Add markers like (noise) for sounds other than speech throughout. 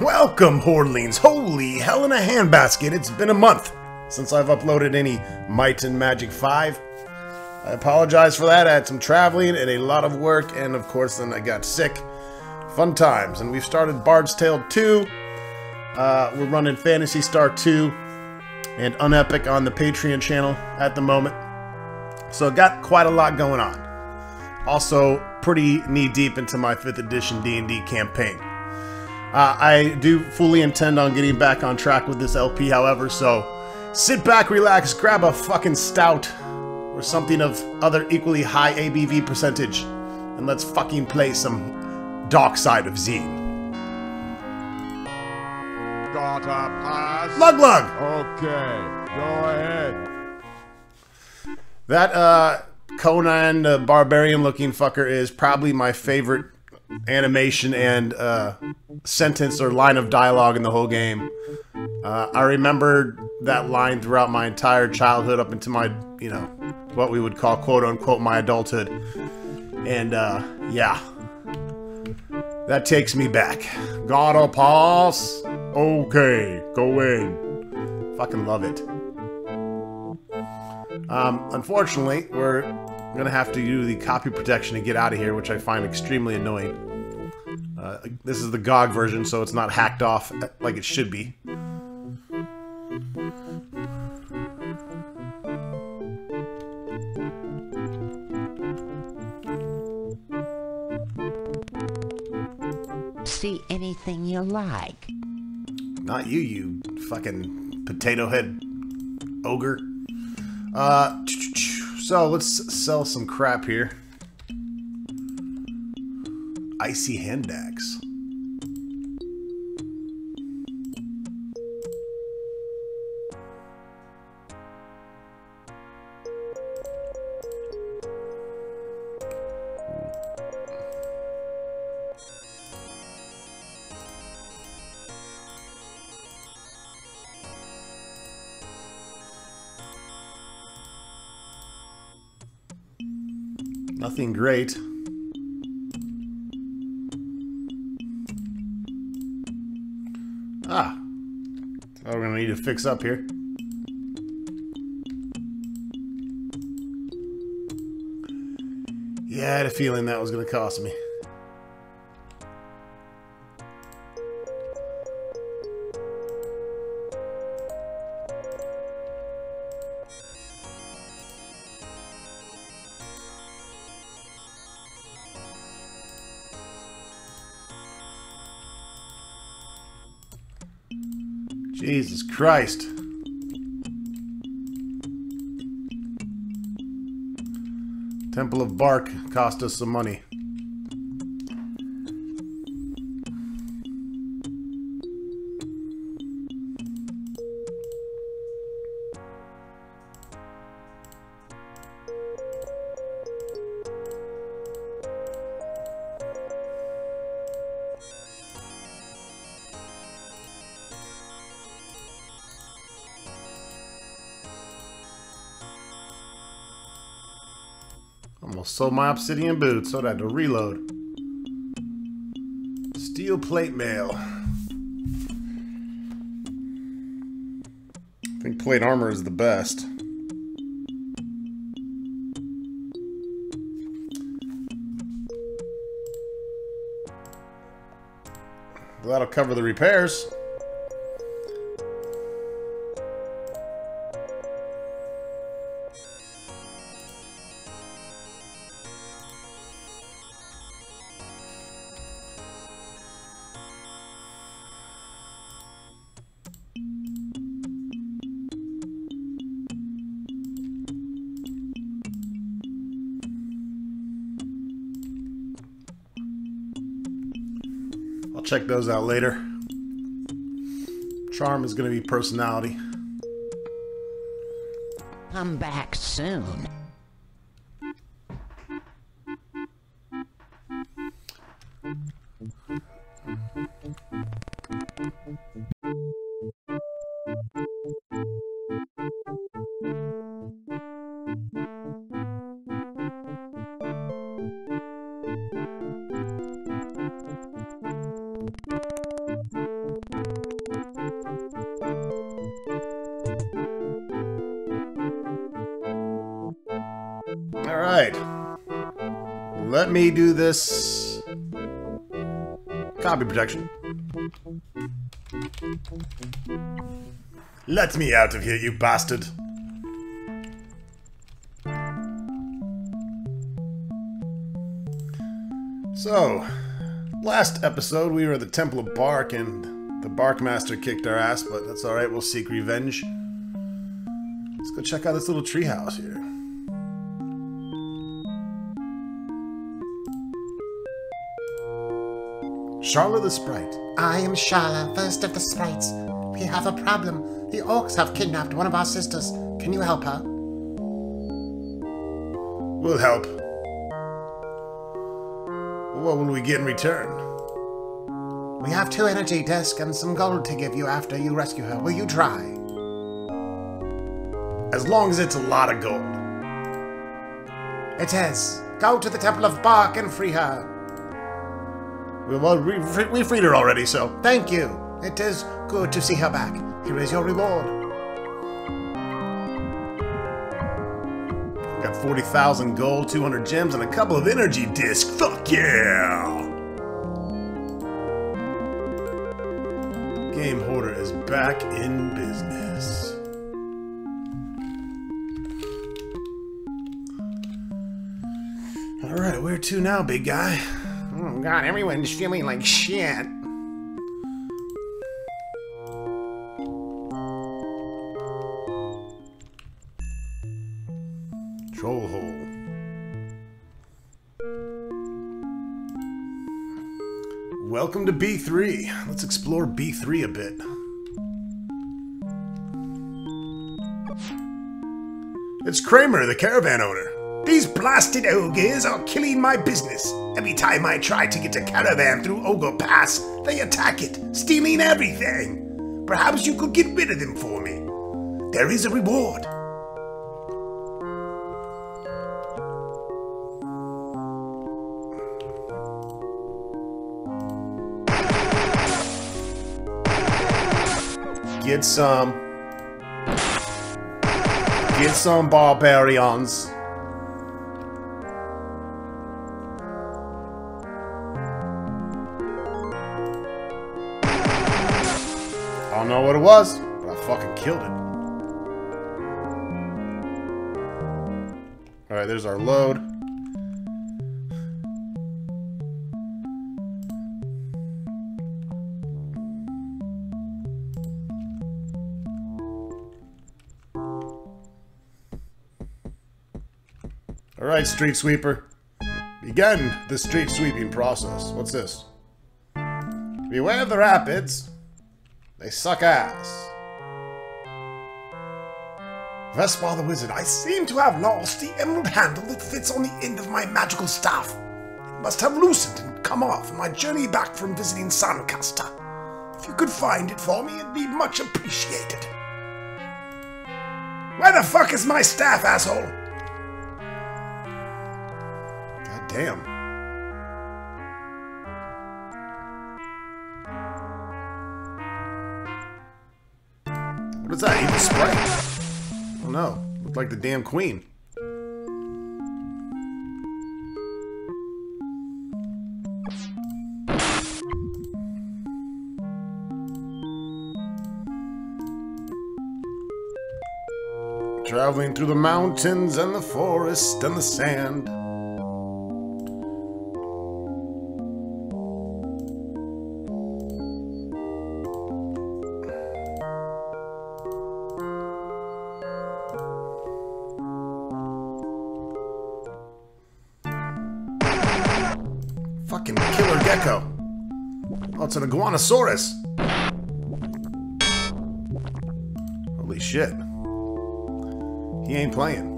Welcome, Hordlings! Holy hell in a handbasket! It's been a month since I've uploaded any Might and Magic 5. I apologize for that. I had some traveling and a lot of work, and of course, then I got sick. Fun times, and we've started Bard's Tale 2. Uh, we're running Phantasy Star 2 and Unepic on the Patreon channel at the moment. So got quite a lot going on. Also, pretty knee-deep into my 5th edition D&D campaign. Uh, I do fully intend on getting back on track with this LP, however, so sit back, relax, grab a fucking stout or something of other equally high ABV percentage, and let's fucking play some Dark Side of Xeen. Got a pass? Lug Lug! Okay, go ahead. That, uh, Conan the Barbarian looking fucker is probably my favorite animation and uh, sentence or line of dialogue in the whole game. Uh, I remember that line throughout my entire childhood up into my, you know, what we would call quote unquote my adulthood. And uh, yeah, that takes me back. Gotta pass. Okay, go in. Fucking love it. Um, unfortunately, we're gonna have to do the copy protection to get out of here, which I find extremely annoying. Uh, this is the GOG version, so it's not hacked off like it should be. See anything you like. Not you, you fucking potato head ogre. Uh, so let's sell some crap here. Icy hand axe. Nothing great. Ah. So we're gonna need to fix up here. Yeah, I had a feeling that was gonna cost me. Christ. Temple of Bark cost us some money. Sold my obsidian boots, so I had to reload. Steel plate mail. I think plate armor is the best. That'll cover the repairs. Check those out later. Charm is going to be personality. Come back soon. Do this. Copy protection. Let me out of here, you bastard. So, last episode we were at the Temple of Bark and the Barkmaster kicked our ass, but that's alright, we'll seek revenge. Let's go check out this little treehouse here. Charlotte the Sprite. I am Shala, first of the sprites. We have a problem. The orcs have kidnapped one of our sisters. Can you help her? We'll help. What will we get in return? We have two energy discs and some gold to give you after you rescue her. Will you try? As long as it's a lot of gold. It is. Go to the Temple of Bark and free her. We, well, we, we freed her already, so. Thank you. It is good to see her back. Here is your reward. Got 40,000 gold, 200 gems, and a couple of energy discs. Fuck yeah! GameHorder is back in business. Alright, where to now, big guy? Oh god, everyone's feeling like shit. Troll hole. Welcome to B3. Let's explore B3 a bit. It's Kramer, the caravan owner. These blasted ogres are killing my business. Every time I try to get a caravan through Ogre Pass, they attack it, stealing everything. Perhaps you could get rid of them for me. There is a reward. Get some. Get some barbarians. Know what it was, but I fucking killed it. Alright, there's our load. Alright, street sweeper. Begin the street sweeping process. What's this? Beware of the rapids. They suck ass. Vespar the Wizard, I seem to have lost the emerald handle that fits on the end of my magical staff. It must have loosened and come off on my journey back from visiting Sandcaster. If you could find it for me, it'd be much appreciated. Where the fuck is my staff, asshole? God damn. What is that? Evil sprite? Oh no. Looked like the damn queen. Traveling through the mountains and the forest and the sand. Iguanosaurus. Holy shit. He ain't playing.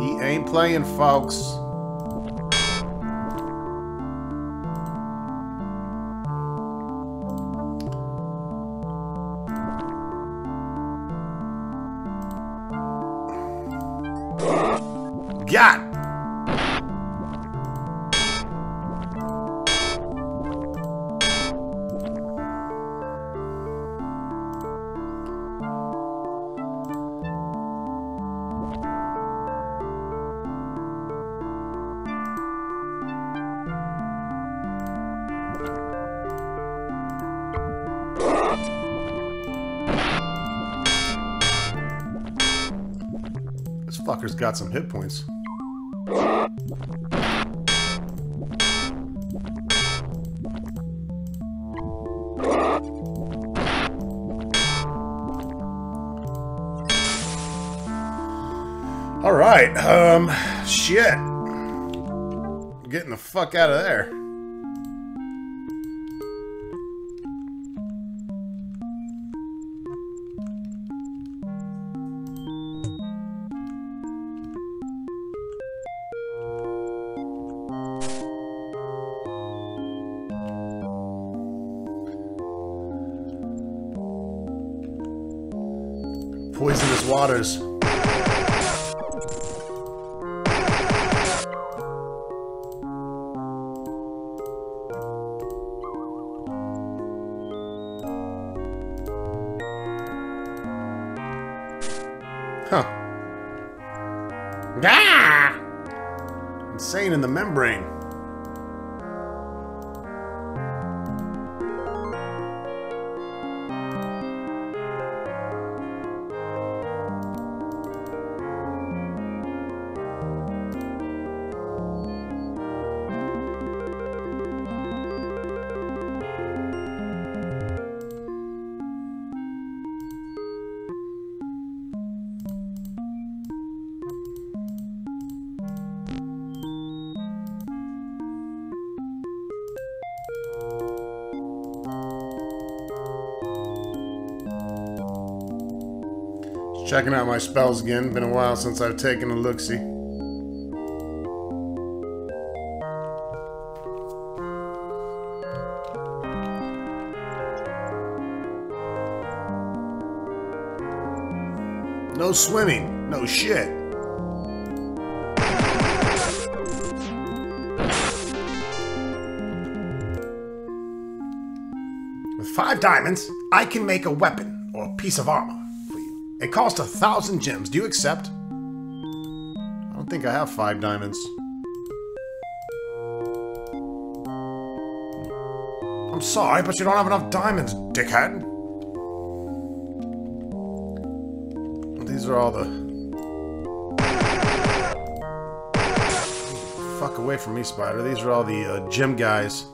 He ain't playing, folks. Got some hit points. All right, um, shit. Getting the fuck out of there. Huh. Gah! Insane in the membrane. Checking out my spells again. Been a while since I've taken a look-see. No swimming. No shit. With five diamonds, I can make a weapon or a piece of armor. It cost a thousand gems. Do you accept? I don't think I have five diamonds. I'm sorry, but you don't have enough diamonds, dickhead. These are all the... Fuck away from me, Spider. These are all the uh, gym guys.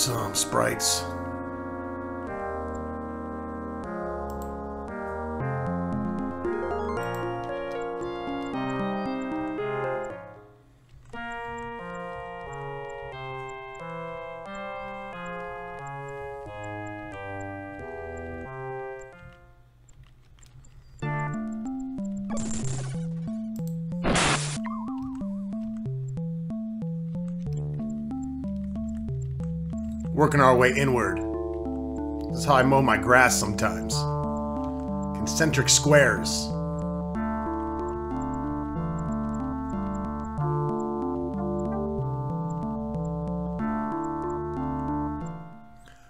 Some sprites. Working our way inward. This is how I mow my grass sometimes. Concentric squares.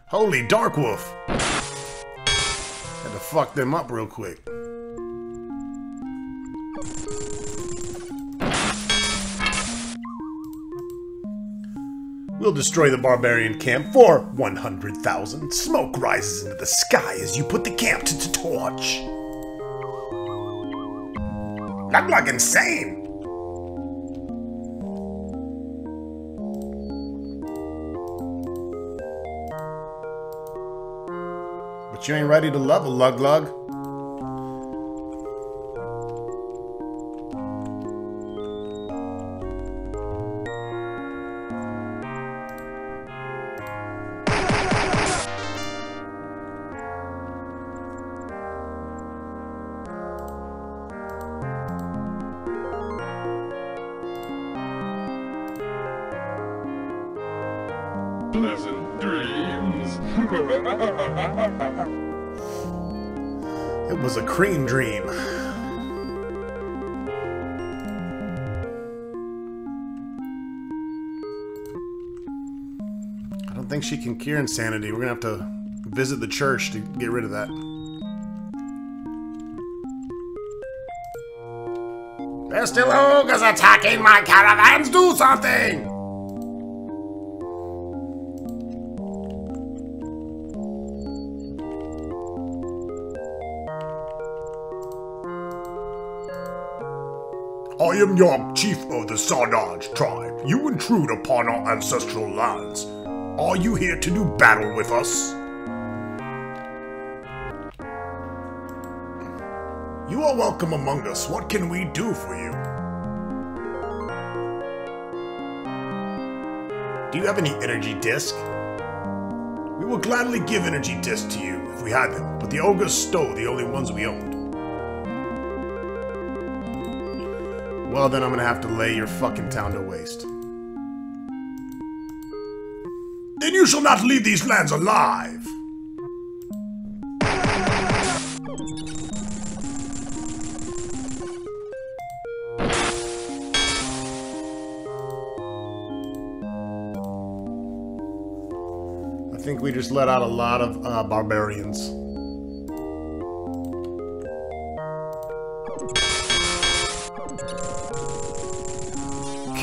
Holy Dark Wolf! Had to fuck them up real quick. We'll destroy the barbarian camp for 100,000. Smoke rises into the sky as you put the camp to the torch. I'm like insane. But you ain't ready to level, Lug Lug. Insanity. We're gonna have to visit the church to get rid of that. There's still ogres attacking my caravans! Do something! I am your chief of the Sarnaj tribe. You intrude upon our ancestral lands. Are you here to do battle with us? You are welcome among us. What can we do for you? Do you have any energy disc? We will gladly give energy discs to you if we had them, but the ogres stole the only ones we owned. Well, then I'm gonna have to lay your fucking town to waste. You shall not leave these lands alive! I think we just let out a lot of uh, barbarians.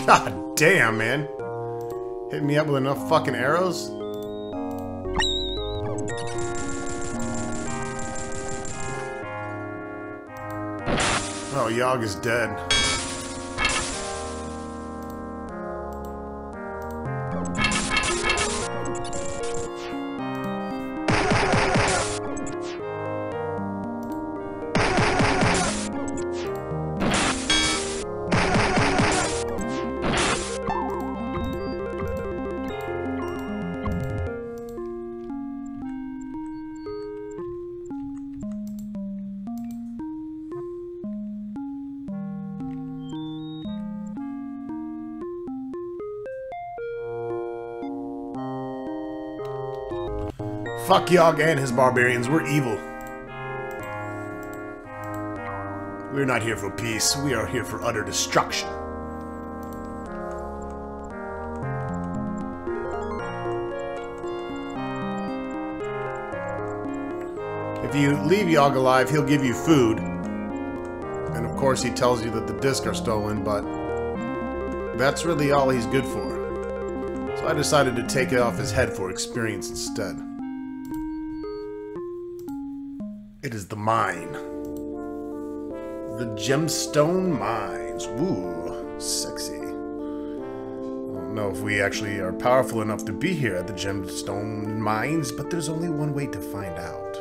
God damn, man. Hit me up with enough fucking arrows? Oh, Yogg is dead. Fuck Yogg and his barbarians. We're evil. We're not here for peace. We are here for utter destruction. If you leave Yogg alive, he'll give you food. And of course, he tells you that the discs are stolen, but that's really all he's good for. So I decided to take it off his head for experience instead. It is the mine. The gemstone mines. Woo, sexy. I don't know if we actually are powerful enough to be here at the gemstone mines, but there's only one way to find out.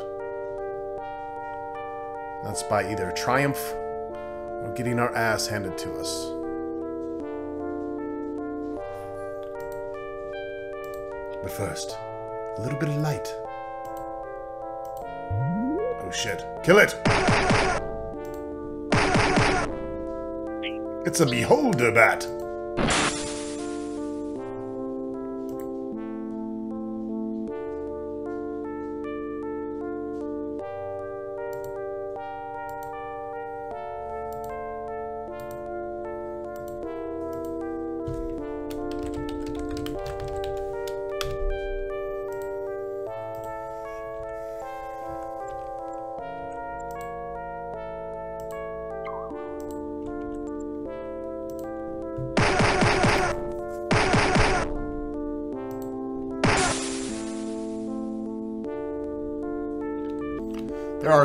That's by either triumph or getting our ass handed to us. But first, a little bit of light. Oh shit. Kill it! It's a beholder bat!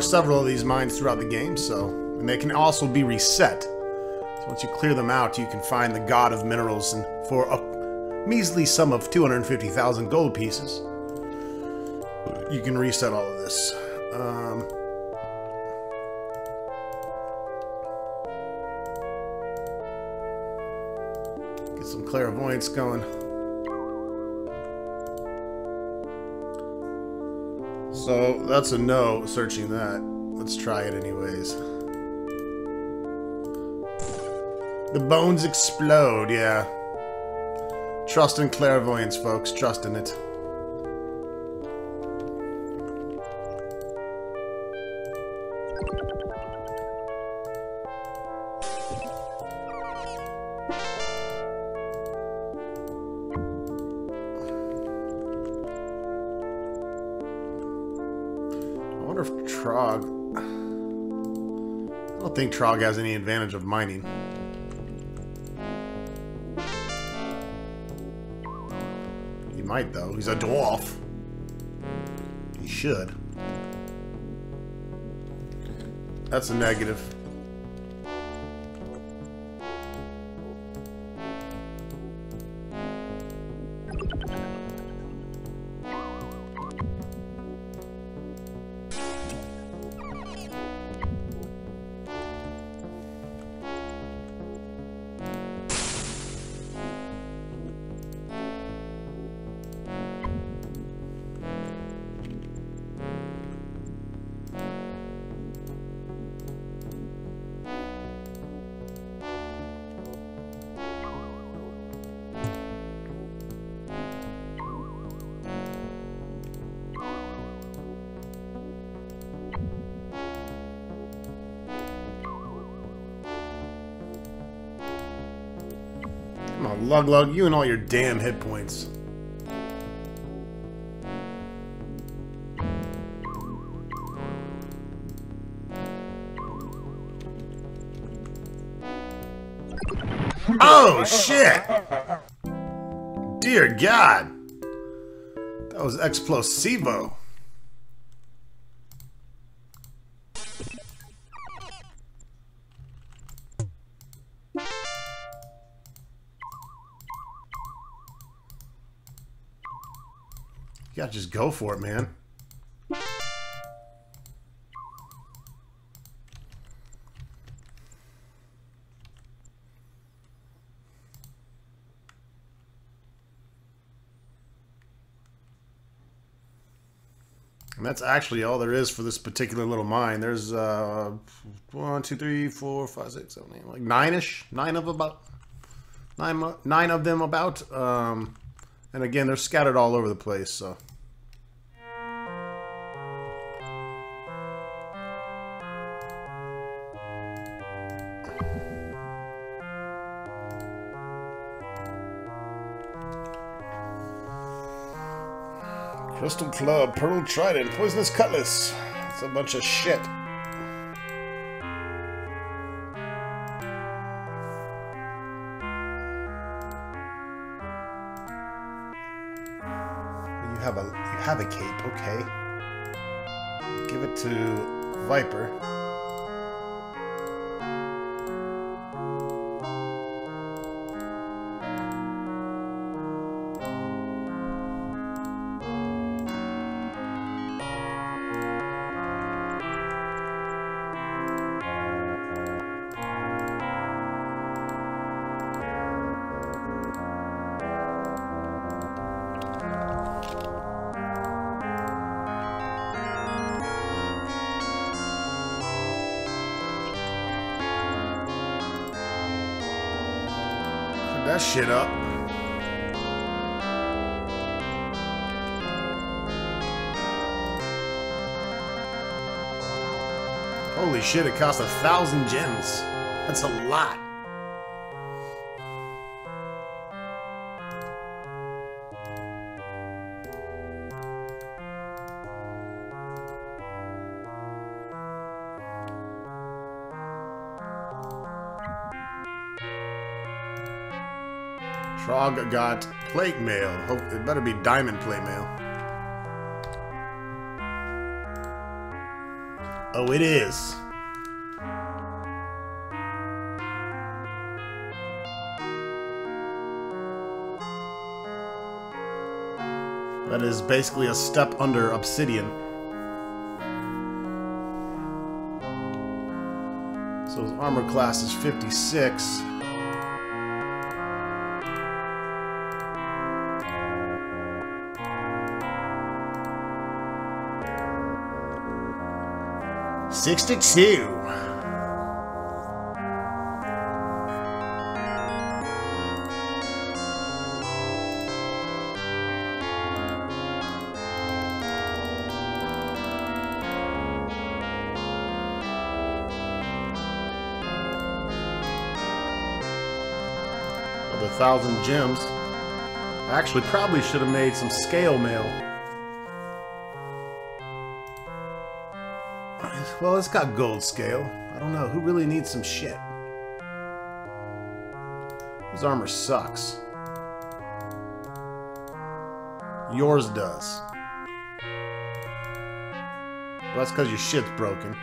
Several of these mines throughout the game, so and they can also be reset. So once you clear them out, you can find the God of Minerals, and for a measly sum of 250,000 gold pieces, you can reset all of this. Um, get some clairvoyance going. So that's a no, searching that. Let's try it anyways. The bones explode, yeah. Trust in clairvoyance, folks. Trust in it. Think Trog has any advantage of mining. He might, though. He's a dwarf. He should. That's a negative. You and all your damn hit points. Oh, shit! Dear God! That was explosivo. Just go for it, man. And that's actually all there is for this particular little mine. There's uh, one, two, three, four, five, six, seven, eight, like nine-ish, nine of about, nine, nine of them about. Um, and again, they're scattered all over the place. So. Crystal Club, Pearl Trident, Poisonous Cutlass. It's a bunch of shit. You have a you have a cape, okay. Give it to Viper. Shit, it cost a thousand gems. That's a lot. Trog got plate mail. Hope it better be diamond plate mail. Oh, it is. That is basically a step under obsidian. So his armor class is 56. Sixty-two. Thousand gems. I actually probably should have made some scale mail. Well, it's got gold scale. I don't know. Who really needs some shit? His armor sucks. Yours does. Well, that's because your shit's broken.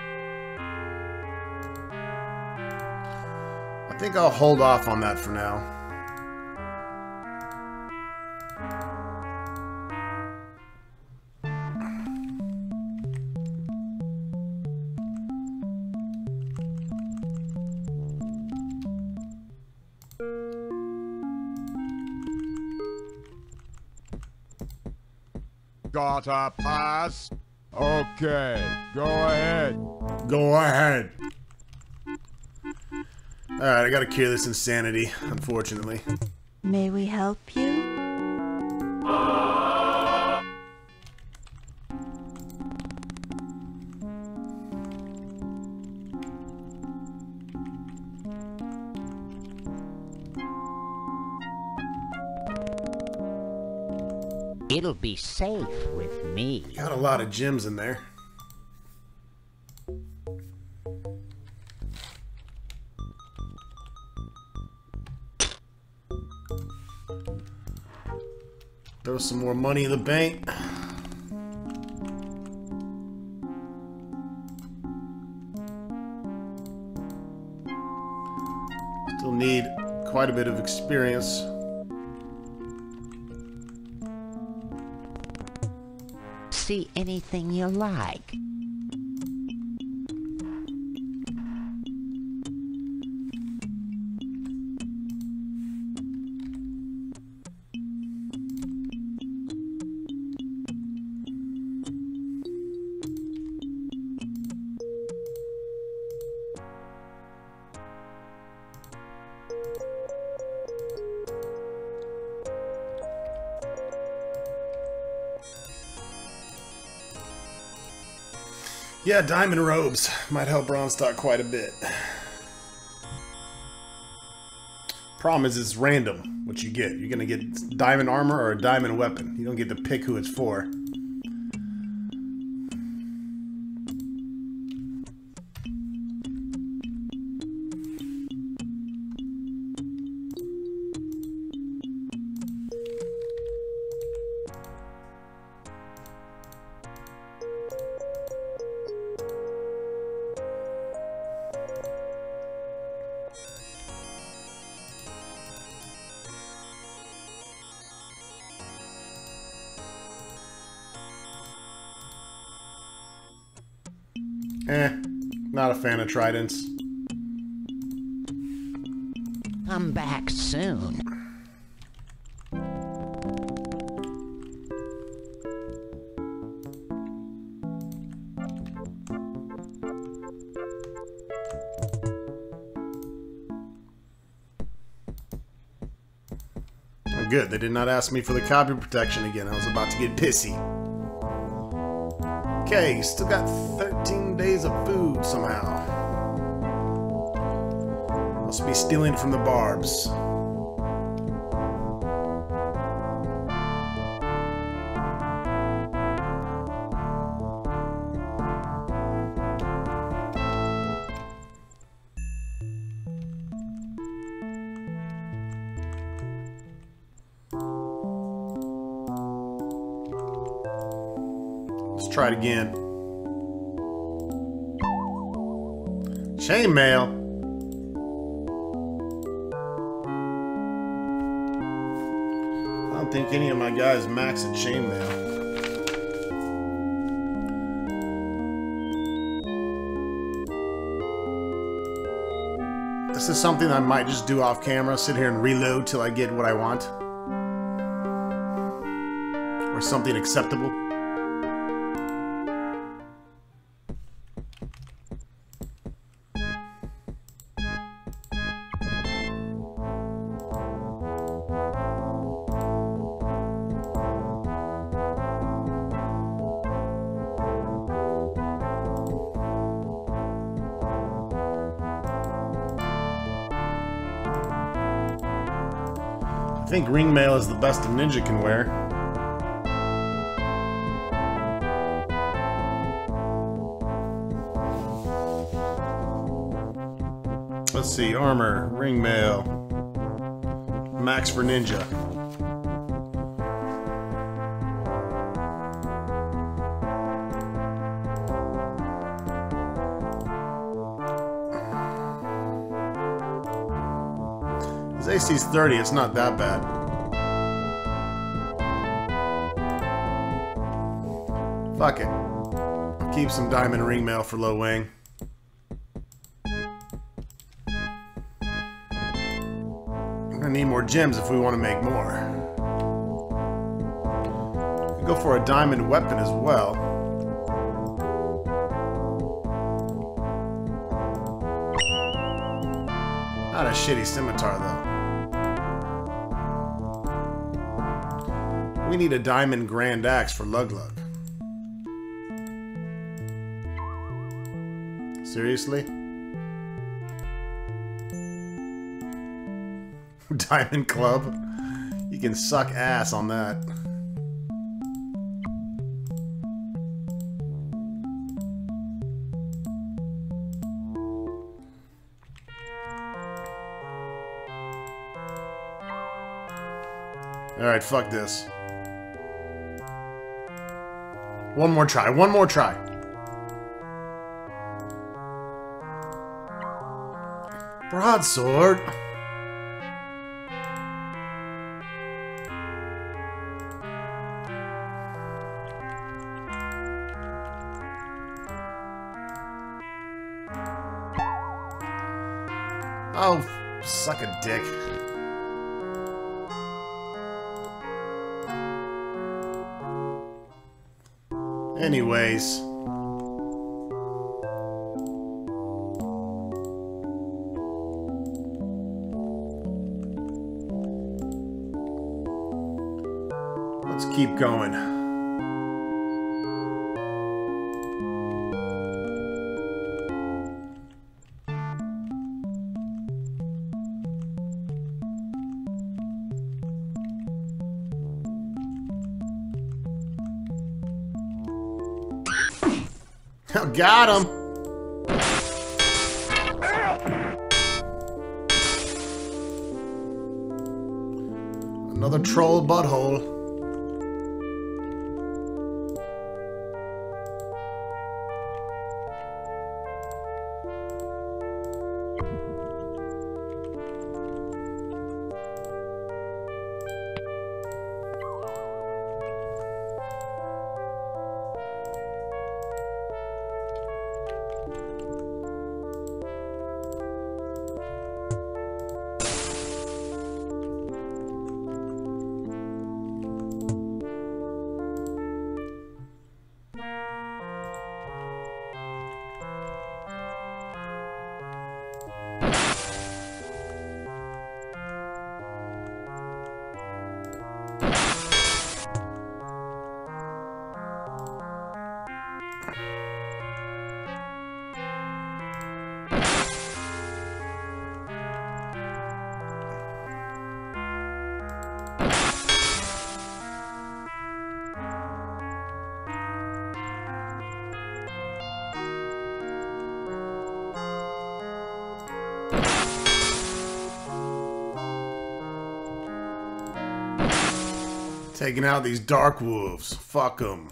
I think I'll hold off on that for now. Gotta pass? Okay, go ahead. Go ahead. Alright, I gotta cure this insanity, unfortunately. May we help you? It'll be safe with me. Got a lot of gems in there. Throw some more money in the bank. Still need quite a bit of experience. See anything you like. Yeah, diamond robes might help Bronstock quite a bit. Problem is, it's random what you get. You're gonna get diamond armor or a diamond weapon. You don't get to pick who it's for. Tridents. Come back soon. Oh, good. They did not ask me for the copy protection again. I was about to get pissy. Okay, still got 13 days of food somehow. Must be stealing from the barbs. Let's try it again. Chainmail. Any of my guys max at chainmail. This is something I might just do off camera, sit here and reload till I get what I want. Or something acceptable. Ninja can wear. Let's see, armor, ring mail, max for ninja. His AC's 30, it's not that bad. Fuck it. Keep some diamond ring mail for Lo Wang. We're gonna need more gems if we want to make more. Go for a diamond weapon as well. Not a shitty scimitar, though. We need a diamond grand axe for Lug Seriously? (laughs) diamond club? You can suck ass on that. Alright, fuck this. One more try, one more try. Broadsword? Oh, suck a dick. Anyways. Going. Oh, got him. Another troll butthole. Taking out these dark wolves. Fuck them.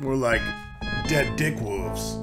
We're like dead dick wolves.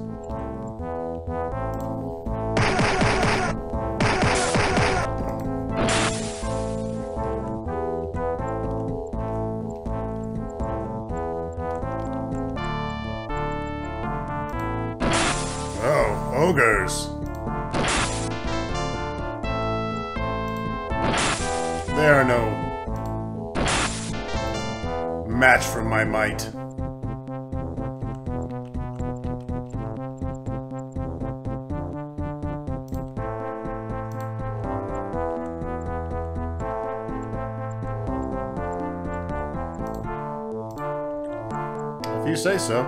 say so.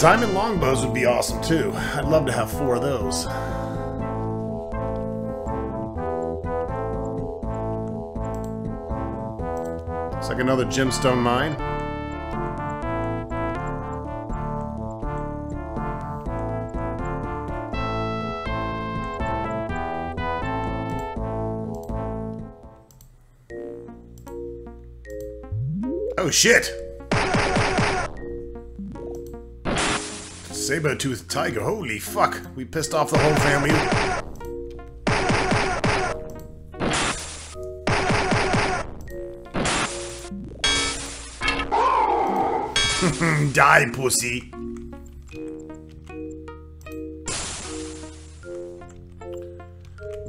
Diamond longbows would be awesome too. I'd love to have four of those. Like another gemstone mine. Oh shit! Saber-toothed tiger, holy fuck. We pissed off the whole family. Die, pussy.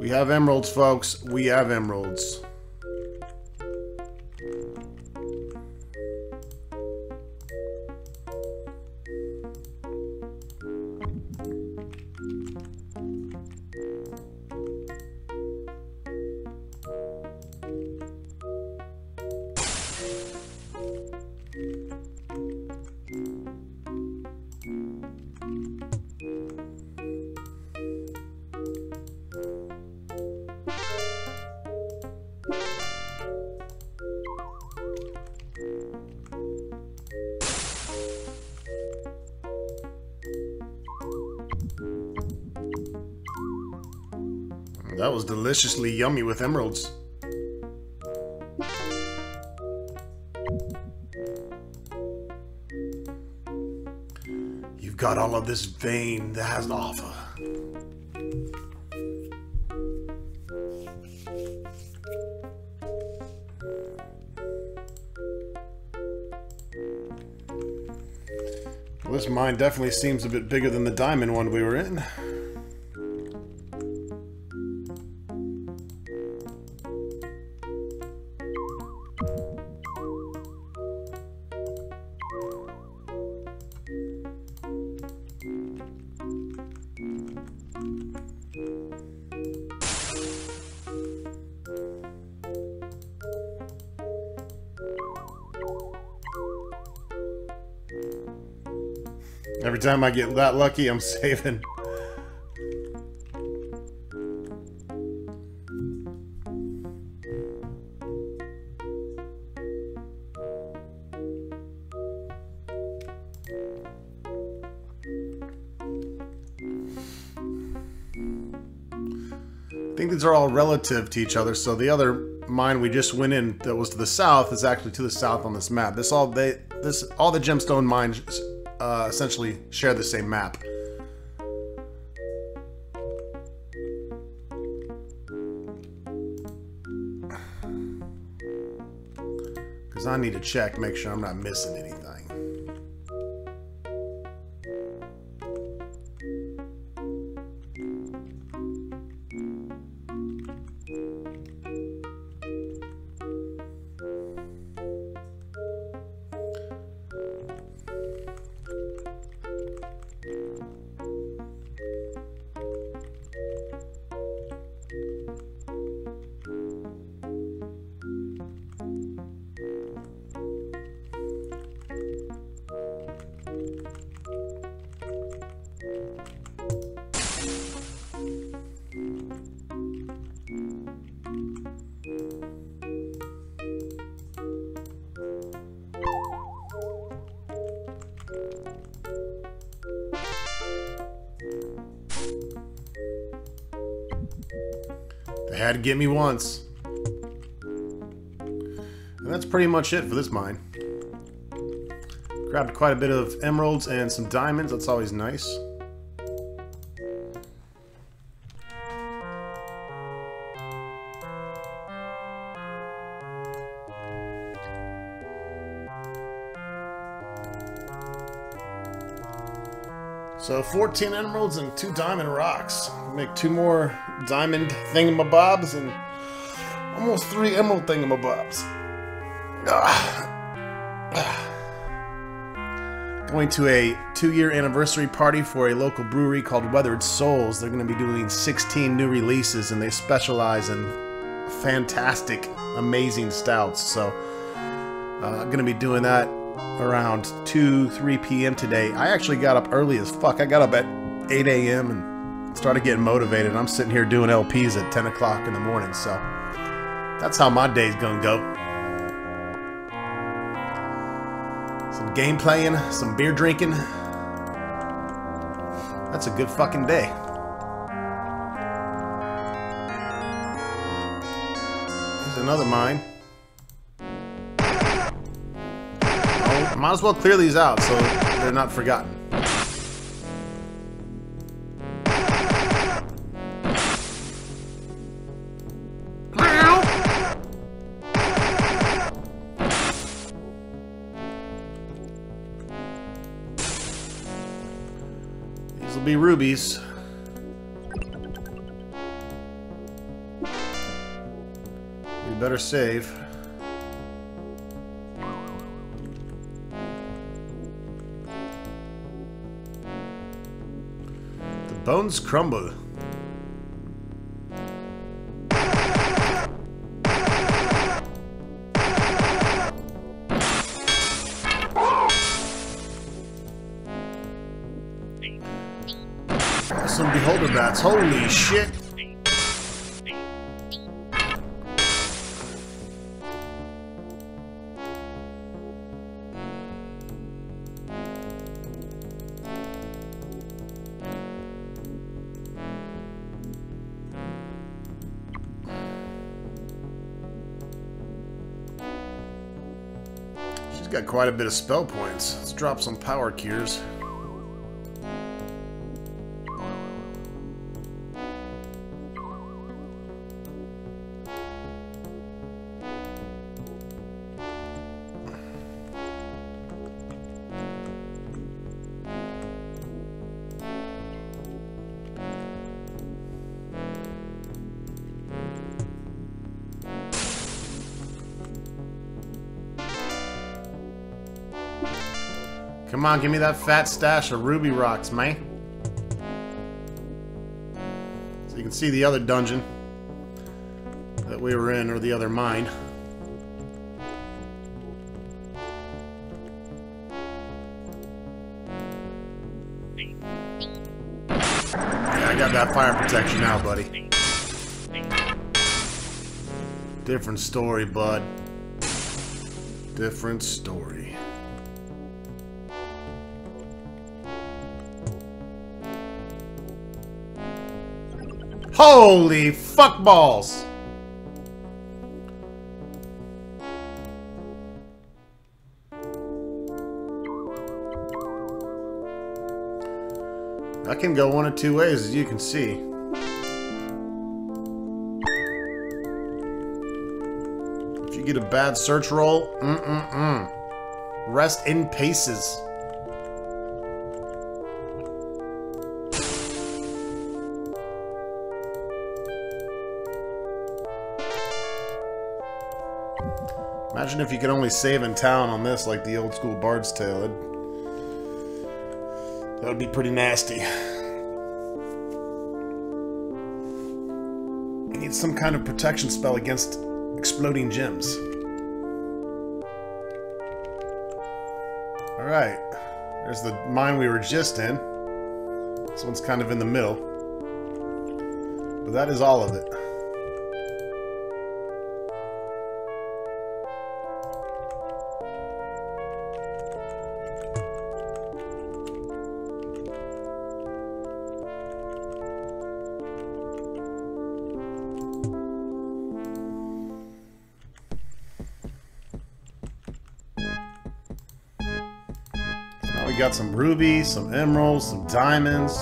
We have emeralds, folks. We have emeralds. Deliciously yummy with emeralds. You've got all of this vein that has to offer. Well, this mine definitely seems a bit bigger than the diamond one we were in. I get that lucky, I'm saving. I think these are all relative to each other, so the other mine we just went in that was to the south is actually to the south on this map. This all they this all the gemstone mines uh, essentially share the same map. (sighs) Because I need to check, make sure I'm not missing anything. Get me once. And that's pretty much it for this mine. Grabbed quite a bit of emeralds and some diamonds. That's always nice. So 14 emeralds and two diamond rocks. Make two more diamond thingamabobs and almost three emerald thingamabobs. Ah. Going to a two-year anniversary party for a local brewery called Weathered Souls. They're going to be doing 16 new releases, and they specialize in fantastic, amazing stouts. So, uh, going to be doing that around 2, 3 p.m. today. I actually got up early as fuck. I got up at 8 a.m. and started getting motivated. I'm sitting here doing LPs at 10 o'clock in the morning, so that's how my day's gonna go. Some game playing, some beer drinking. That's a good fucking day. There's another mine. Might as well clear these out so they're not forgotten. Be rubies. We better save. The bones crumble. Shit. She's got quite a bit of spell points. Let's drop some power cures. Come on, give me that fat stash of ruby rocks, man. So you can see the other dungeon that we were in, or the other mine. Yeah, I got that fire protection now, buddy. Different story, bud. Different story. Holy fuck balls! I can go one of two ways, as you can see. If you get a bad search roll, mm-mm-mm. Rest in paces. Imagine if you could only save in town on this like the old school Bard's Tale. That'd, that would be pretty nasty. Need some kind of protection spell against exploding gems. Alright. There's the mine we were just in. This one's kind of in the middle. But that is all of it. Got some rubies, some emeralds, some diamonds.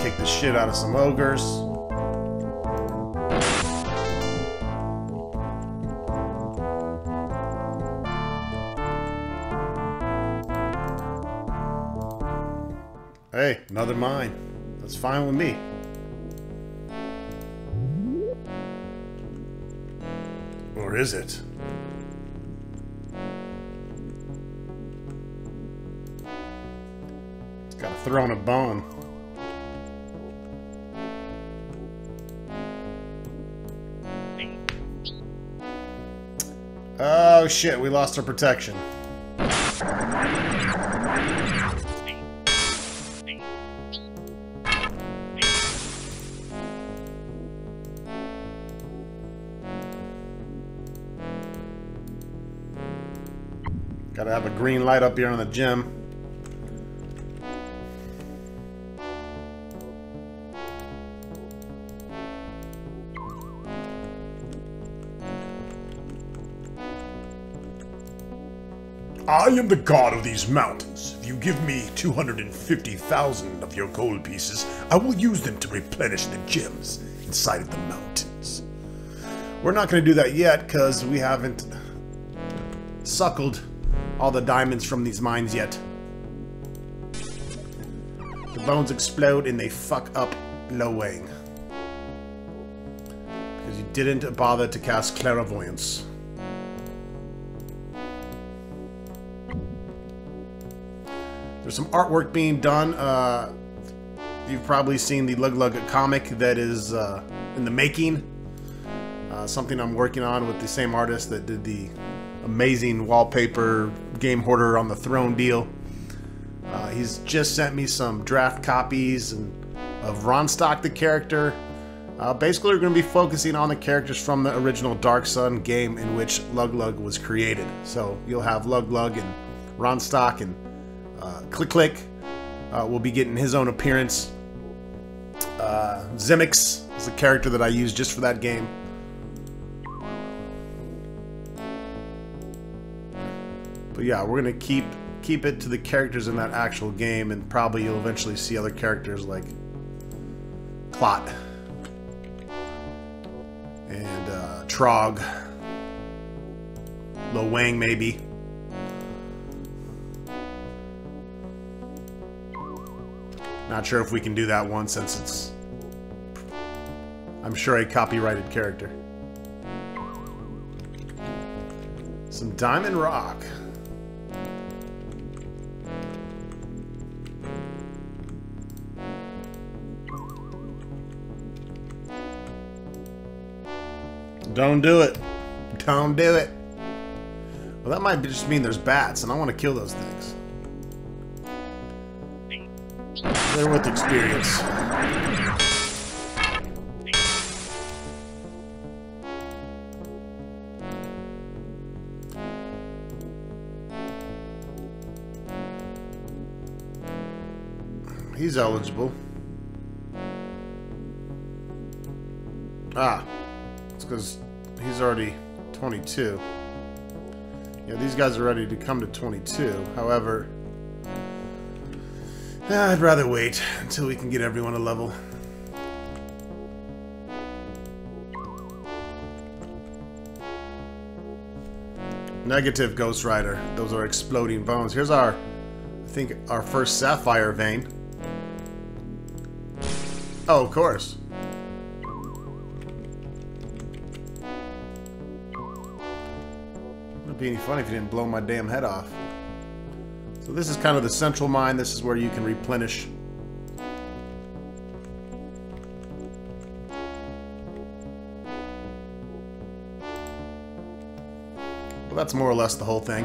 Kick the shit out of some ogres. Hey, another mine. That's fine with me. Or is it? It's a bone. Oh shit, we lost our protection. Gotta have a green light up here on the gym. Am the god of these mountains. If you give me 250,000 of your gold pieces, I will use them to replenish the gems inside of the mountains. We're not gonna do that yet, because we haven't suckled all the diamonds from these mines yet. The bones explode and they fuck up Lo Wang. Because you didn't bother to cast Clairvoyance. There's some artwork being done. Uh, you've probably seen the Lug Lug comic that is uh, in the making. Uh, something I'm working on with the same artist that did the amazing wallpaper GameHorder on the throne deal. Uh, he's just sent me some draft copies and, of Ronstock, the character. Uh, basically, we're going to be focusing on the characters from the original Dark Sun game in which Lug Lug was created. So you'll have Lug Lug and Ronstock and uh, Click Click uh, will be getting his own appearance. Uh, Zimix is a character that I use just for that game. But yeah, we're gonna keep keep it to the characters in that actual game, and probably you'll eventually see other characters like Clot and uh, Trog, Lo Wang maybe. Not sure if we can do that one since it's, I'm sure, a copyrighted character. Some Diamond Rock. Don't do it. Don't do it. Well, that might just mean there's bats, and I want to kill those things. They're with experience. He's eligible. Ah, it's because he's already 22. Yeah, these guys are ready to come to 22. However, Ah, I'd rather wait until we can get everyone a level. Negative Ghost Rider. Those are exploding bones. Here's our, I think, our first Sapphire vein. Oh, of course. Wouldn't be any fun if you didn't blow my damn head off. So this is kind of the central mine. This is where you can replenish. Well, that's more or less the whole thing.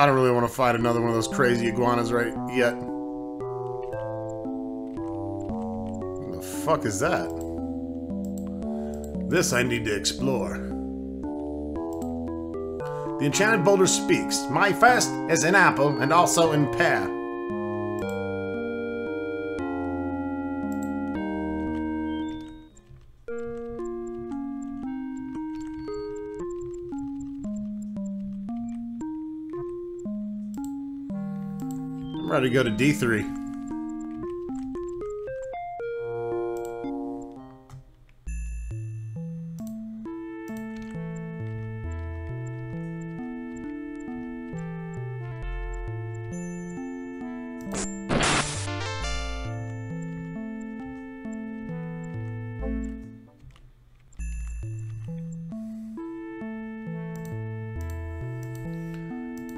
I don't really want to fight another one of those crazy iguanas right yet. What the fuck is that? This I need to explore. The Enchanted Boulder speaks. My first is in apple and also in pear. I'm to go to D3.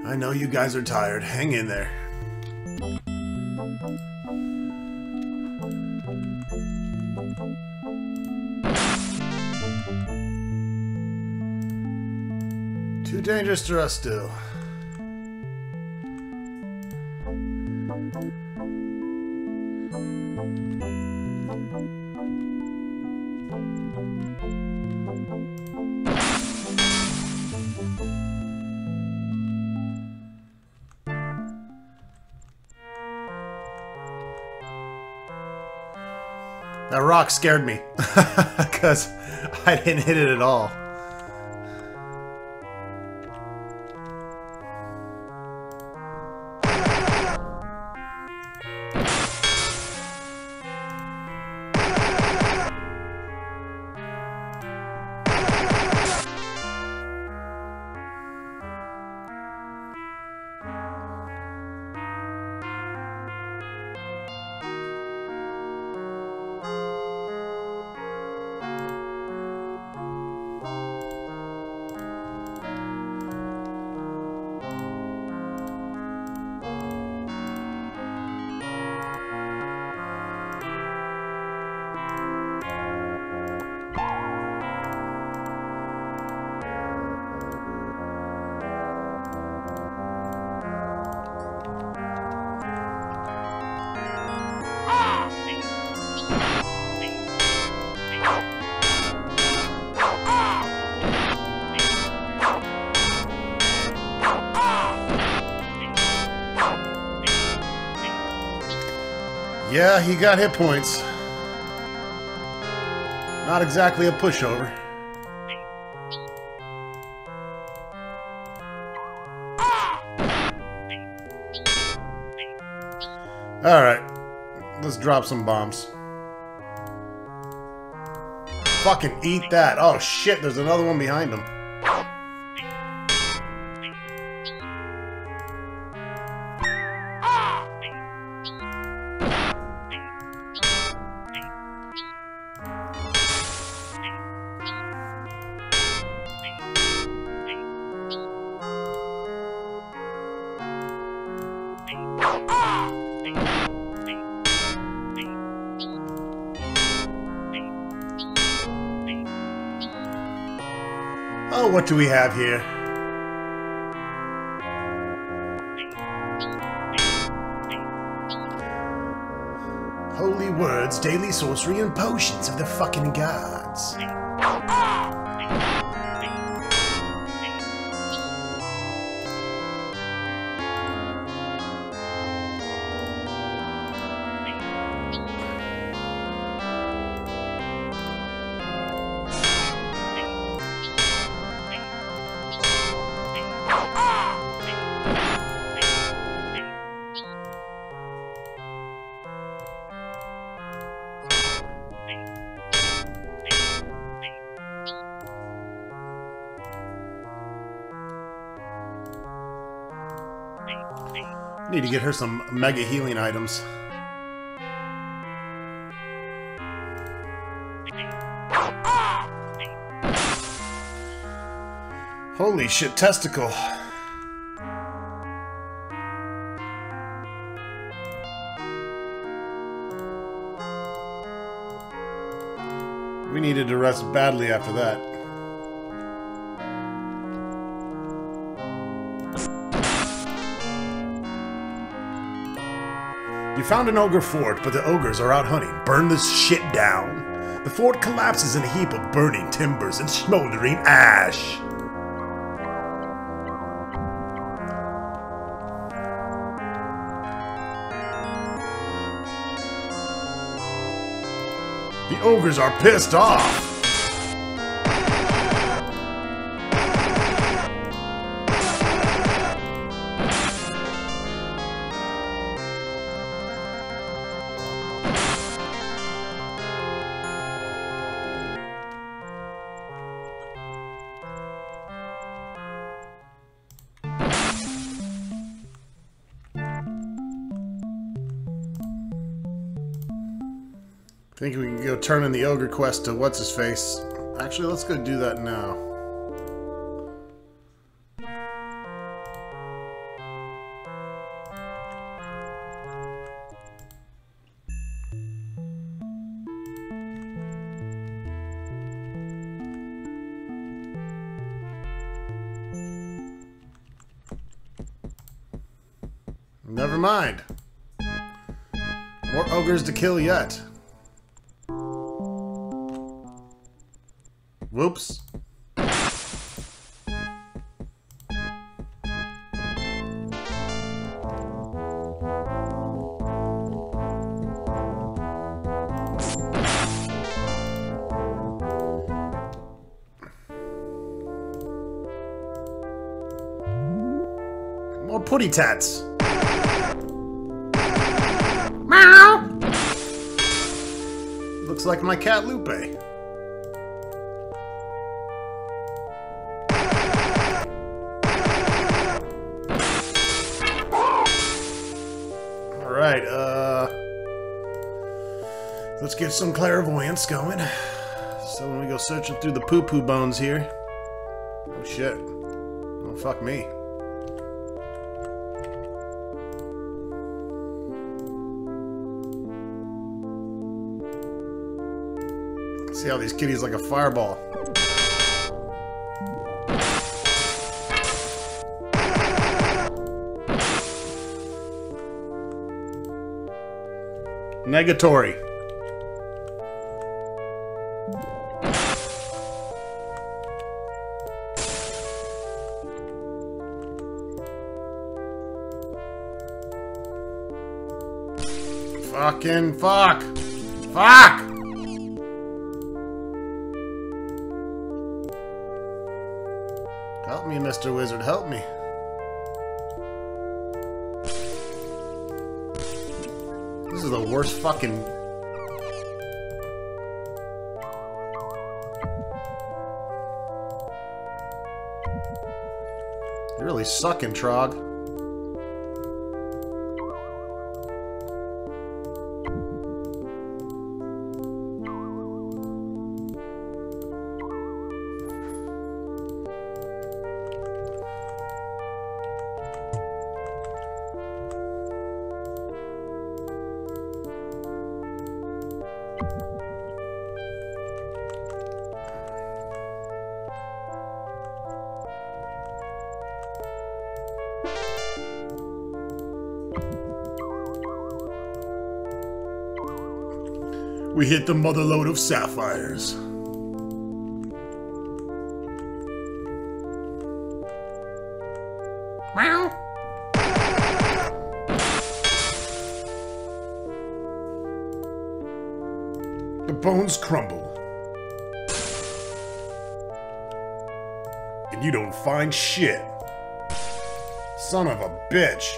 I know you guys are tired. Hang in there. Dangerous to us still. That rock scared me. (laughs) Because I didn't hit it at all. Yeah, he got hit points. Not exactly a pushover. Alright. Let's drop some bombs. Fucking eat that. Oh shit, there's another one behind him. Do we have here? Holy words, daily sorcery, and potions of the fucking gods. Need to get her some mega healing items. Holy shit, testicle. We needed to rest badly after that. Found an ogre fort, but the ogres are out hunting. Burn this shit down. The fort collapses in a heap of burning timbers and smoldering ash. The ogres are pissed off. Think we can go turn in the ogre quest to what's his face. Actually, let's go do that now. Never mind. More ogres to kill yet. Whoops. More putty tats. Meow. Looks like my cat Lupe. Get some clairvoyance going. So when we go searching through the poo-poo bones here... Oh shit. Oh fuck me. See how these kitties like a fireball. Negatory. Fucking fuck. Fuck! Help me, Mr. Wizard, help me. This is the worst fucking... You're really sucking, Trog. We hit the mother lode of sapphires. Meow. The bones crumble. And you don't find shit. Son of a bitch.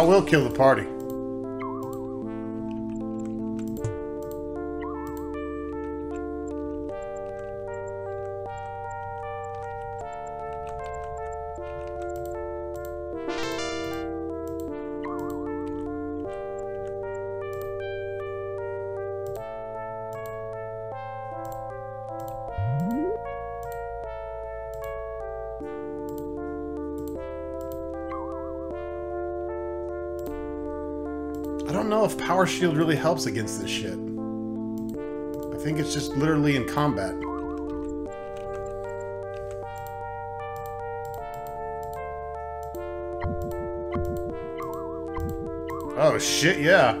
I will kill the party. Power Shield really helps against this shit. I think it's just literally in combat. Oh shit, yeah.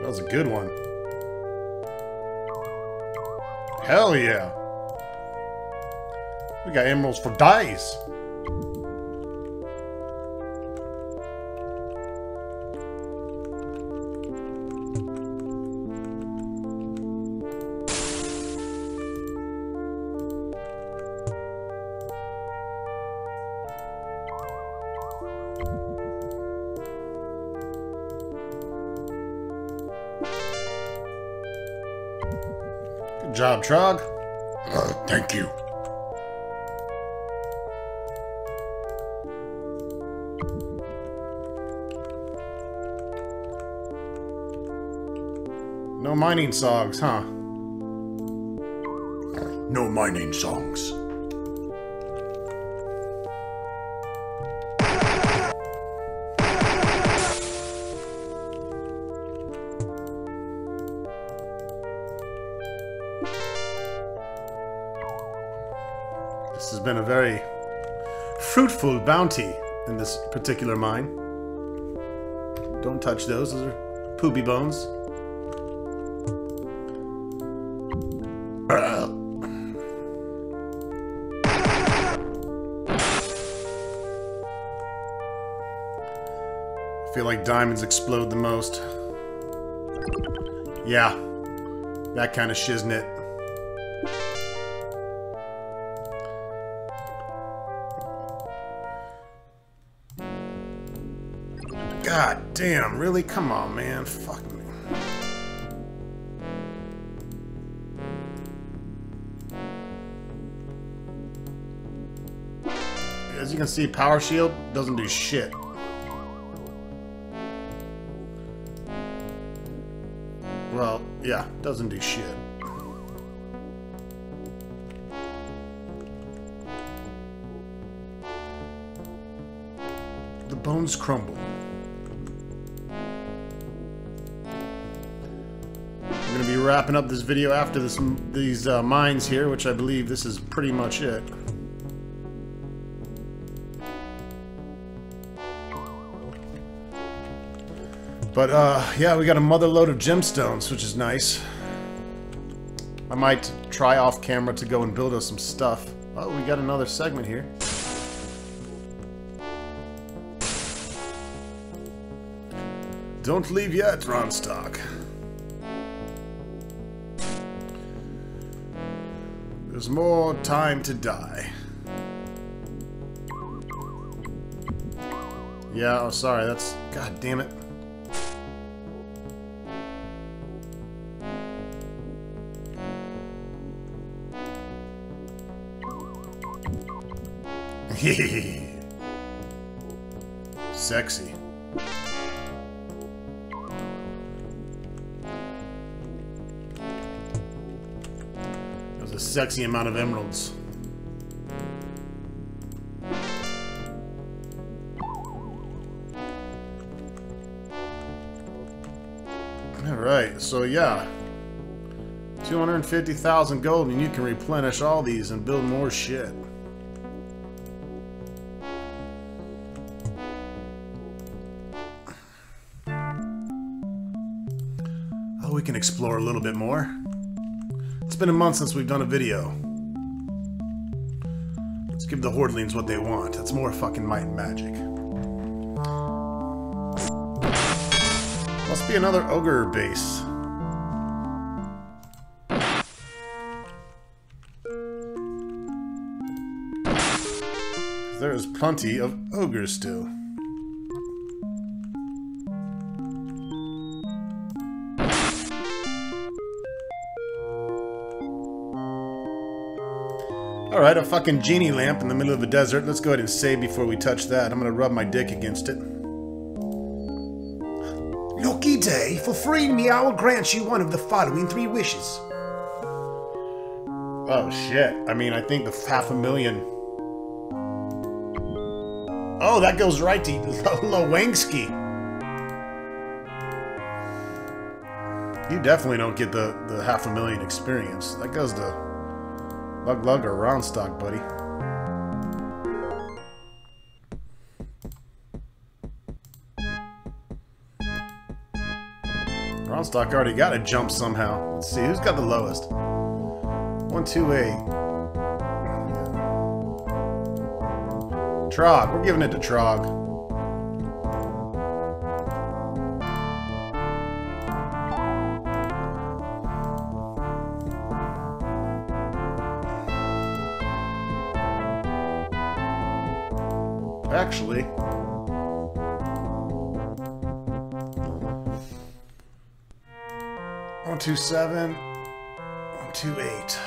That was a good one. Hell yeah. We got emeralds for dice. Uh, thank you. No mining songs, huh? No mining songs. Fruitful bounty in this particular mine. Don't touch those, those are poopy bones. I feel like diamonds explode the most. Yeah, that kind of shiznit. Damn, really? Come on, man. Fuck me. As you can see, Power Shield doesn't do shit. Well, yeah, doesn't do shit. The bones crumble. Wrapping up this video after this these uh, mines here, which I believe this is pretty much it. But, uh, yeah, we got a mother lode of gemstones, which is nice. I might try off camera to go and build us some stuff. Oh, we got another segment here. Don't leave yet, Ronstock. There's more time to die. Yeah, oh sorry, that's... God damn it. (laughs) Sexy. Sexy amount of emeralds. Alright, so yeah. 250,000 gold and you can replenish all these and build more shit. Oh, we can explore a little bit more. It's been a month since we've done a video. Let's give the Hordlings what they want. It's more fucking might and magic. Must be another ogre base. There is plenty of ogres still. Alright, a fucking genie lamp in the middle of the desert. Let's go ahead and save before we touch that. I'm gonna rub my dick against it. Lucky day, for freeing me, I will grant you one of the following three wishes. Oh shit. I mean, I think the half a million. Oh, that goes right to (laughs) Lowangsky. You definitely don't get the, the half a million experience. That goes to Lug Lug or Roundstock, buddy. Roundstock already got a jump somehow. Let's see, who's got the lowest? 128. Trog, we're giving it to Trog. One two seven, one two eight.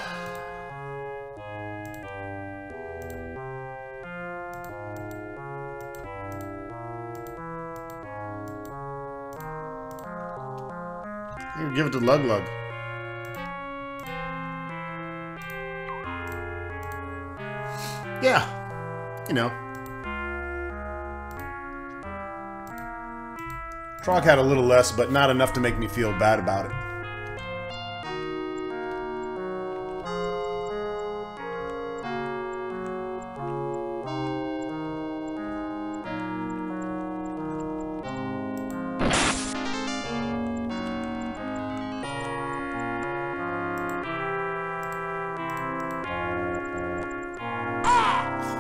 You give it to Lug Lug. Yeah. You know. Trog had a little less, but not enough to make me feel bad about it.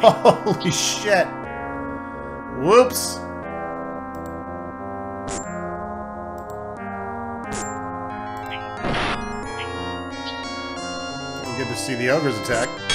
Holy shit. Whoops. Good to see the ogres attack.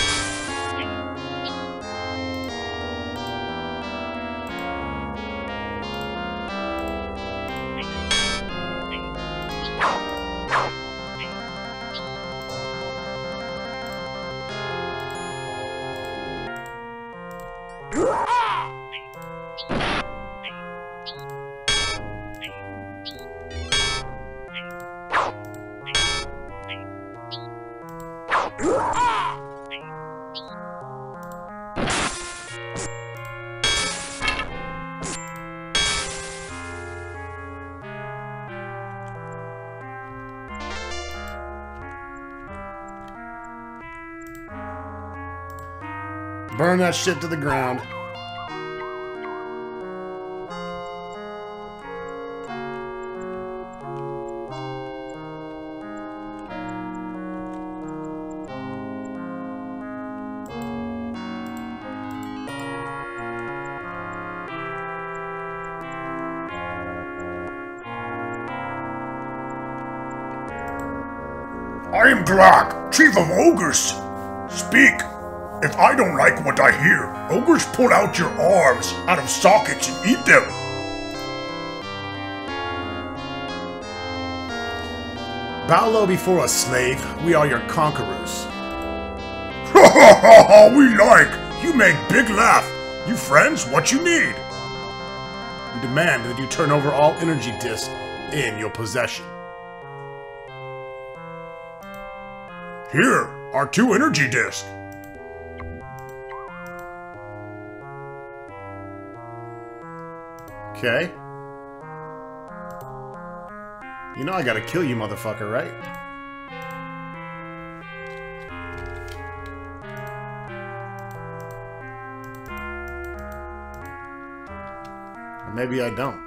Burn that shit to the ground. I am Glock, Chief of Ogres. Speak. If I don't like what I hear, ogres pull out your arms out of sockets and eat them. Bow low before us, slave. We are your conquerors. Ha ha ha ha, we like. You make big laugh. You friends, what you need? We demand that you turn over all energy discs in your possession. Here are two energy discs. Okay. You know I gotta kill you, motherfucker, right? Or maybe I don't.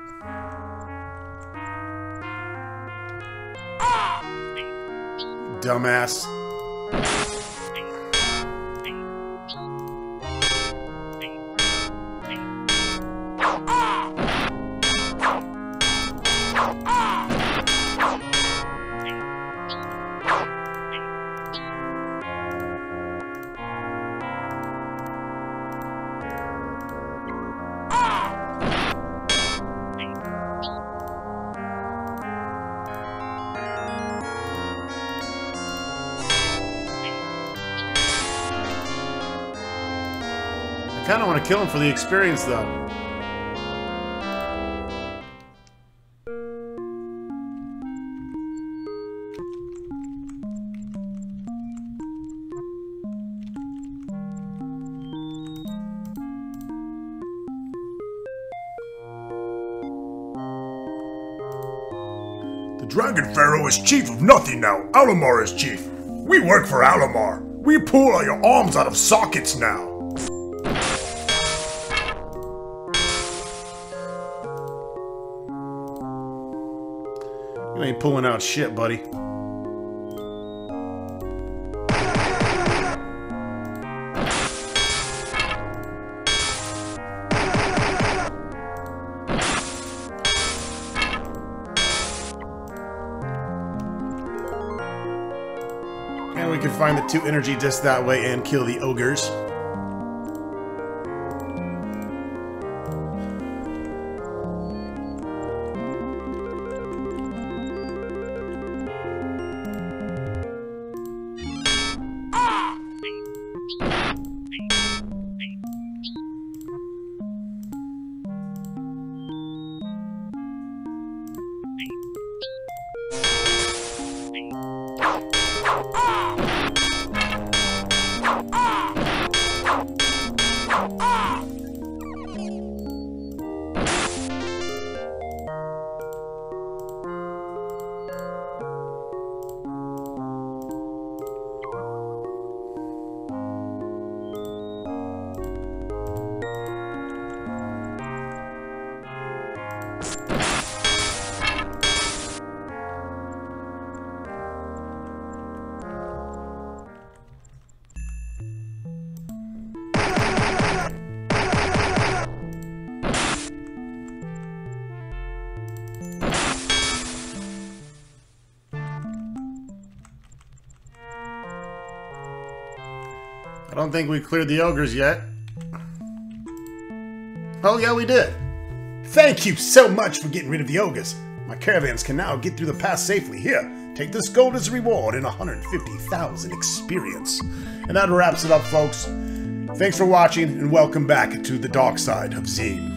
Dumbass. Kill him for the experience, though. The Dragon Pharaoh is chief of nothing now. Alamar is chief. We work for Alamar. We pull all your arms out of sockets now. You ain't pulling out shit, buddy. And we can find the two energy discs that way and kill the ogres. Think we cleared the ogres yet. Oh, yeah, we did. Thank you so much for getting rid of the ogres. My caravans can now get through the pass safely. Here, take this gold as a reward and 150,000 experience. And that wraps it up, folks. Thanks for watching, and welcome back to the dark side of Xeen.